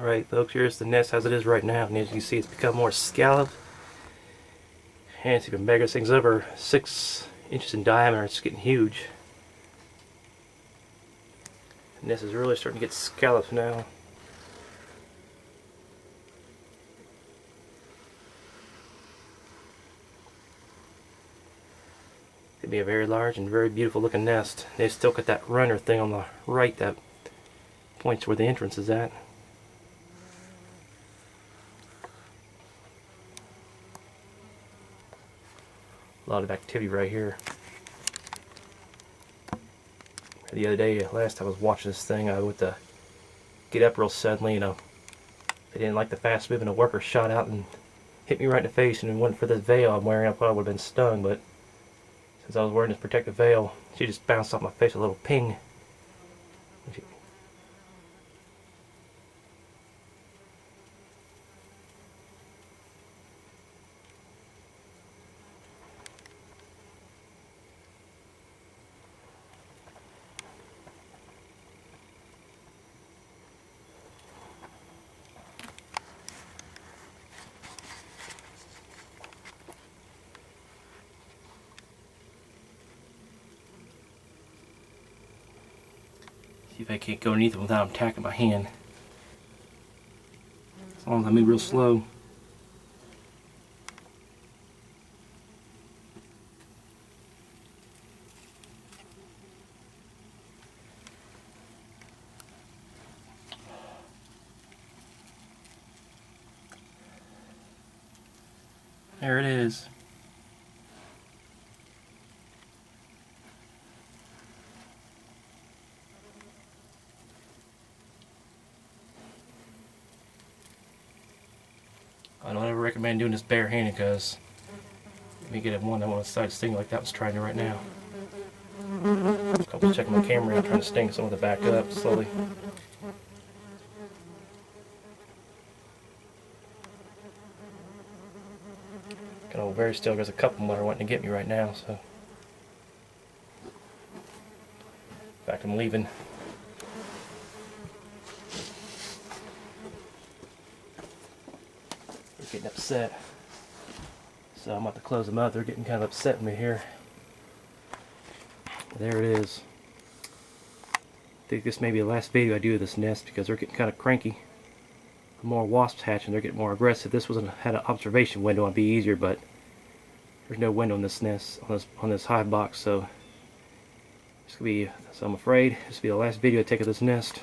Alright folks, here's the nest as it is right now. And as you can see, it's become more scalloped. And it's even bigger. This thing's over 6 inches in diameter. It's getting huge. The nest is really starting to get scalloped now. It'd be a very large and very beautiful looking nest. They've still got that runner thing on the right that points where the entrance is at. A lot of activity right here. The other day, last time I was watching this thing, I would to get up real suddenly, you uh, know. They didn't like the fast moving. A worker shot out and hit me right in the face, and it wasn't for this veil I'm wearing, I probably would have been stung, but since I was wearing this protective veil, she just bounced off my face a little ping. See if I can't go underneath it without attacking my hand. As long as I move real slow. There it is. I don't ever recommend doing this barehanded because me get it one that wants to side sting like that was trying to right now. I was checking my camera out trying to sting some of the back up slowly. Got hold very still. There's a couple more wanting to get me right now, so. In fact, I'm leaving. Getting upset. So I'm about to close them up. They're getting kind of upset with me here. There it is. I think this may be the last video I do of this nest because they're getting kind of cranky. The More wasps hatching, they're getting more aggressive. This wasn't had an observation window, it'd be easier, but there's no window in this nest on this on this hive box, so it's gonna be. So I'm afraid this will be the last video I take of this nest.